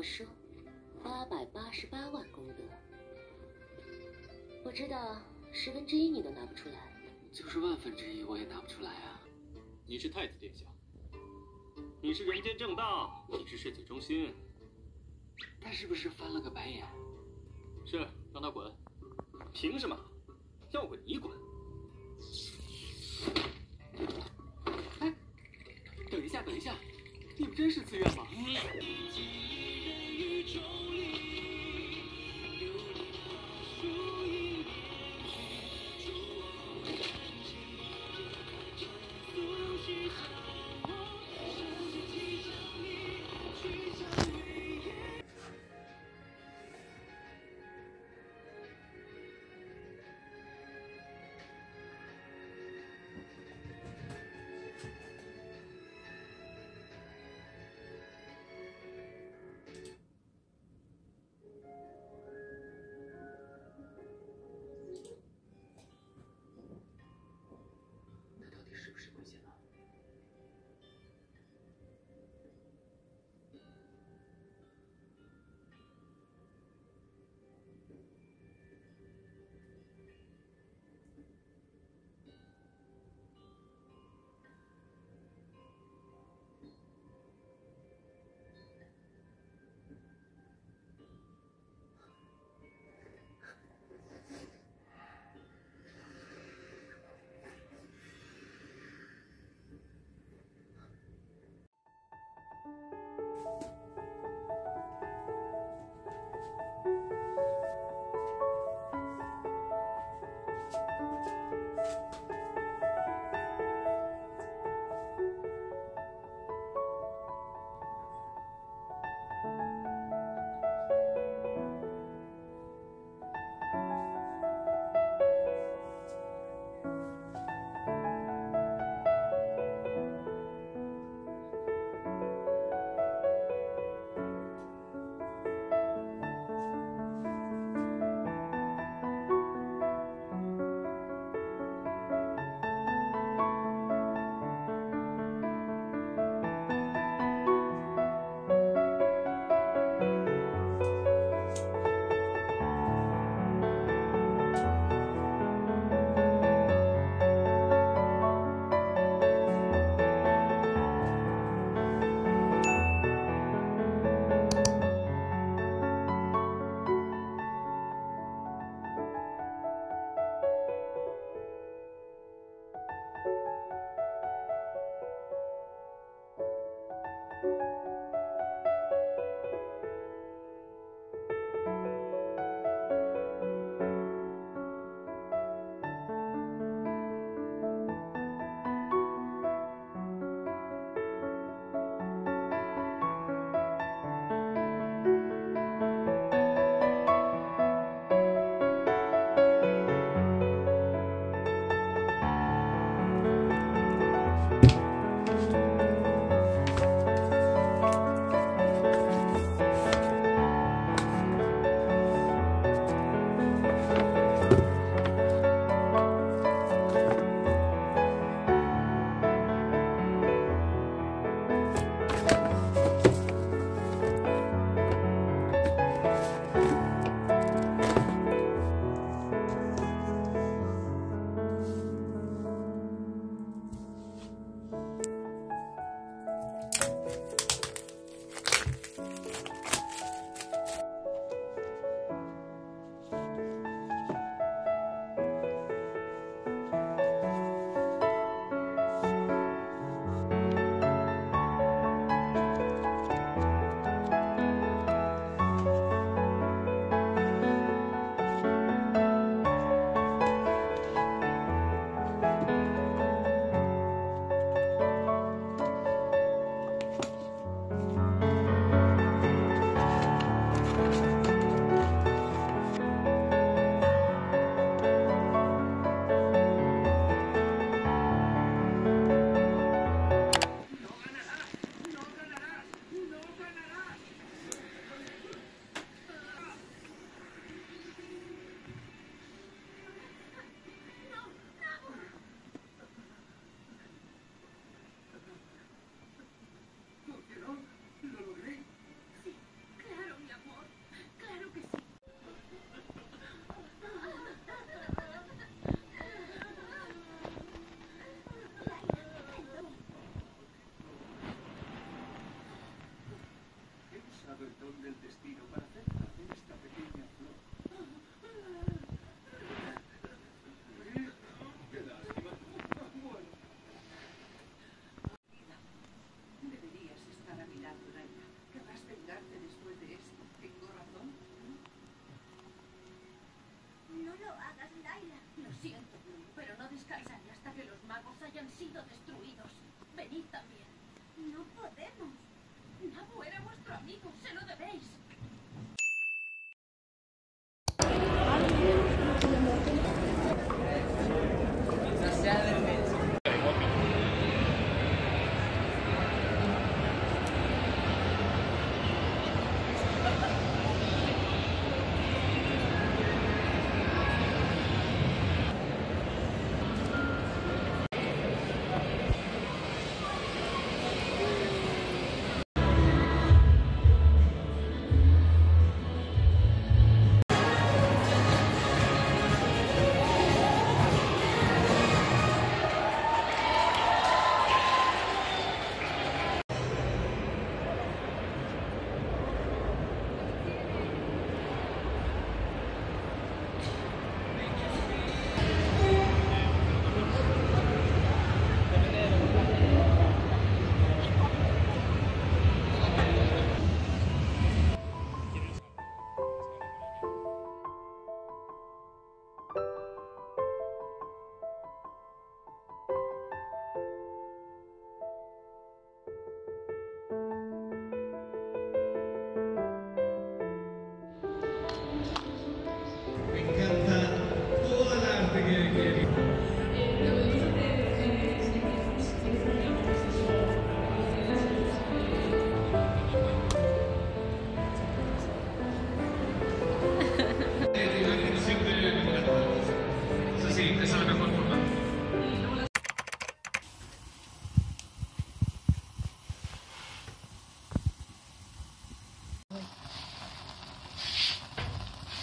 要收八百八十八万功德。我知道十分之一你都拿不出来，就是万分之一我也拿不出来啊！你是太子殿下，你是人间正道，你是世界中心。他是不是翻了个白眼？是，让他滚。凭什么？要滚你滚。哎，等一下，等一下，你不真是自愿吗？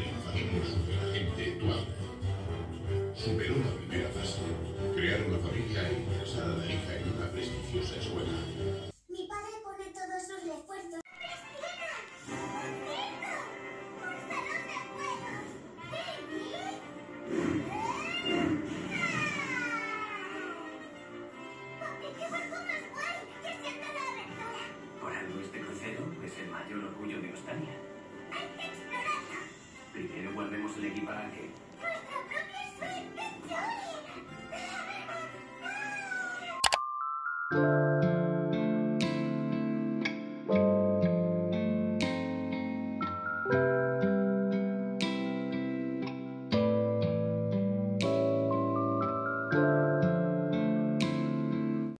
Este, Se gente actual. Superó la primera fase. Crear una familia e ingresar a la hija en una prestigiosa escuela. usually given again.